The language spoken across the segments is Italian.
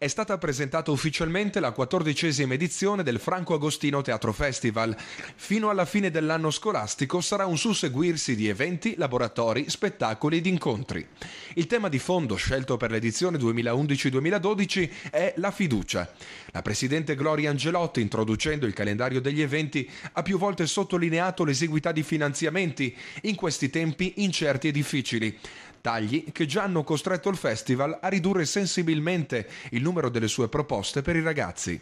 È stata presentata ufficialmente la quattordicesima edizione del Franco Agostino Teatro Festival. Fino alla fine dell'anno scolastico sarà un susseguirsi di eventi, laboratori, spettacoli ed incontri. Il tema di fondo scelto per l'edizione 2011-2012 è la fiducia. La presidente Gloria Angelotti, introducendo il calendario degli eventi, ha più volte sottolineato l'esiguità di finanziamenti in questi tempi incerti e difficili. Tagli che già hanno costretto il festival a ridurre sensibilmente il numero delle sue proposte per i ragazzi.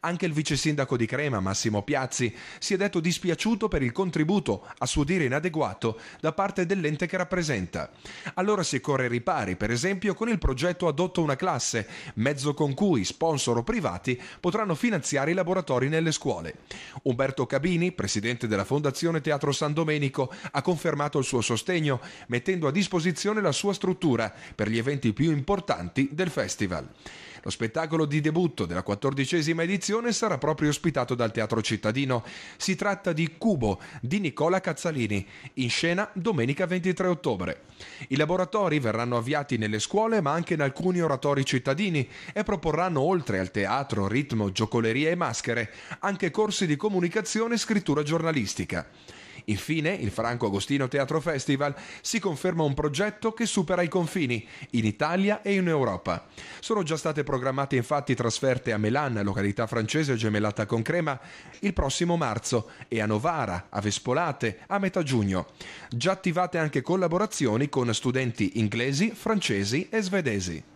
Anche il vice sindaco di Crema, Massimo Piazzi, si è detto dispiaciuto per il contributo, a suo dire inadeguato, da parte dell'ente che rappresenta. Allora si corre ripari, per esempio, con il progetto Adotto una classe, mezzo con cui sponsor o privati potranno finanziare i laboratori nelle scuole. Umberto Cabini, presidente della Fondazione Teatro San Domenico, ha confermato il suo sostegno, mettendo a disposizione la sua struttura per gli eventi più importanti del festival. Lo spettacolo di debutto della quattordicesima edizione sarà proprio ospitato dal Teatro Cittadino. Si tratta di Cubo di Nicola Cazzalini, in scena domenica 23 ottobre. I laboratori verranno avviati nelle scuole ma anche in alcuni oratori cittadini e proporranno oltre al teatro, ritmo, giocolerie e maschere anche corsi di comunicazione e scrittura giornalistica. Infine, il Franco Agostino Teatro Festival si conferma un progetto che supera i confini, in Italia e in Europa. Sono già state programmate infatti trasferte a Melan, località francese gemellata con Crema, il prossimo marzo e a Novara, a Vespolate, a metà giugno. Già attivate anche collaborazioni con studenti inglesi, francesi e svedesi.